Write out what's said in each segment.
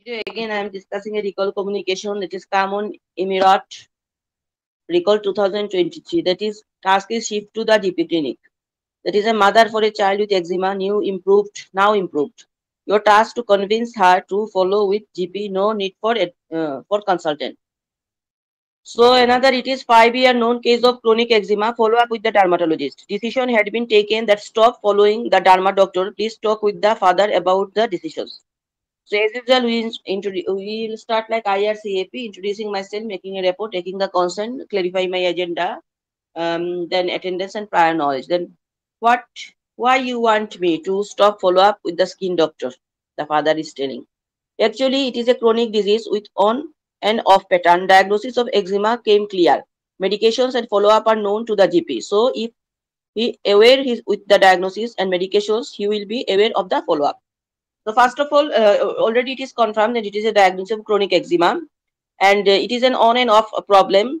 Today again I am discussing a recall communication that is common Emirate recall 2023 that is task is shift to the GP clinic. That is a mother for a child with eczema new improved now improved. Your task to convince her to follow with GP no need for uh, for consultant. So another it is five year known case of chronic eczema follow up with the dermatologist. Decision had been taken that stop following the derma doctor. Please talk with the father about the decisions. So we we will start like IRCAP, introducing myself, making a report, taking the consent, clarify my agenda, um, then attendance and prior knowledge. Then what, why you want me to stop follow up with the skin doctor? The father is telling. Actually, it is a chronic disease with on and off pattern. Diagnosis of eczema came clear. Medications and follow up are known to the GP. So if he aware his, with the diagnosis and medications, he will be aware of the follow up. So first of all, uh, already it is confirmed that it is a diagnosis of chronic eczema and uh, it is an on and off problem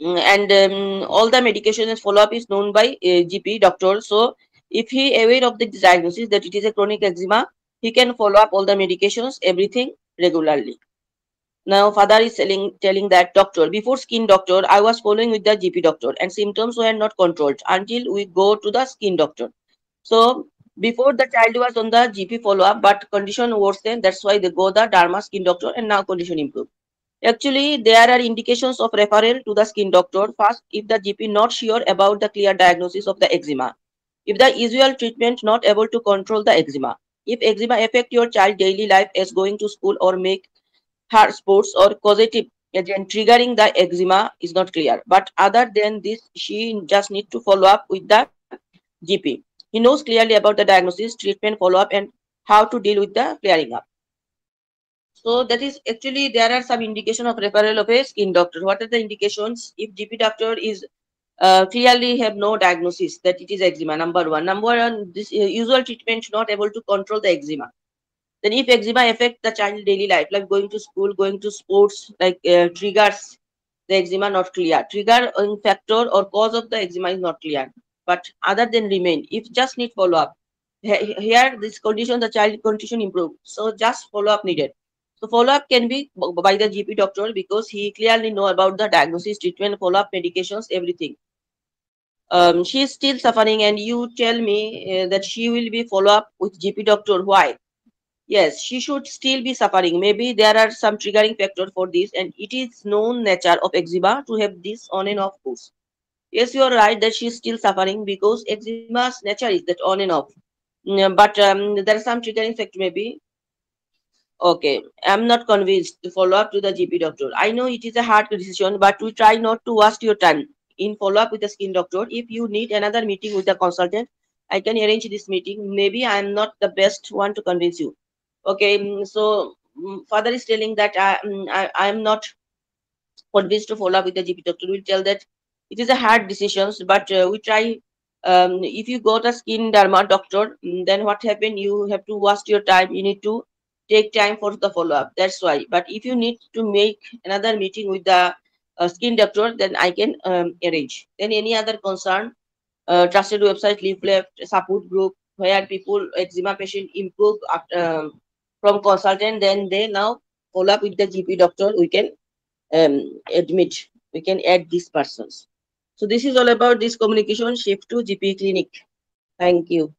mm, and um, all the medication and follow-up is known by uh, GP doctor. So if he aware of the diagnosis that it is a chronic eczema, he can follow up all the medications, everything regularly. Now father is telling, telling that doctor, before skin doctor, I was following with the GP doctor and symptoms were not controlled until we go to the skin doctor. So before the child was on the GP follow-up, but condition worsened. That's why they go the derma skin doctor and now condition improved. Actually, there are indications of referral to the skin doctor. First, if the GP not sure about the clear diagnosis of the eczema. If the usual treatment not able to control the eczema. If eczema affect your child daily life as going to school or make her sports or causative agent triggering the eczema is not clear. But other than this, she just need to follow up with the GP. He knows clearly about the diagnosis, treatment, follow-up, and how to deal with the clearing up. So that is actually there are some indication of referral of a skin doctor. What are the indications? If GP doctor is uh, clearly have no diagnosis that it is eczema, number one. Number one, this uh, usual treatment not able to control the eczema. Then if eczema affect the child daily life, like going to school, going to sports, like uh, triggers the eczema not clear. Trigger factor or cause of the eczema is not clear but other than remain if just need follow up here this condition the child condition improve so just follow up needed. So follow up can be by the gp doctor because he clearly know about the diagnosis treatment follow up medications everything. Um, she is still suffering and you tell me uh, that she will be follow up with gp doctor. Why? Yes she should still be suffering. Maybe there are some triggering factor for this and it is known nature of eczema to have this on and off course yes you are right that she's still suffering because eczema's nature is that on and off. Mm, but um, there are some triggering factor maybe. Okay i'm not convinced to follow up to the gp doctor. I know it is a hard decision but we try not to waste your time in follow up with the skin doctor. If you need another meeting with the consultant i can arrange this meeting. Maybe i'm not the best one to convince you. Okay mm, so mm, father is telling that i i, I am not convinced to follow up with the gp doctor. We will tell that it is a hard decisions but uh, we try um, if you go to skin derma doctor mm, then what happen you have to waste your time. You need to take time for the follow-up. That's why. But if you need to make another meeting with the uh, skin doctor then i can um, arrange. Then any other concern uh, trusted website leaflet support group where people eczema patient improve after, um, from consultant then they now follow up with the gp doctor. We can um, admit. We can add these persons so this is all about this communication shift to GP clinic. Thank you.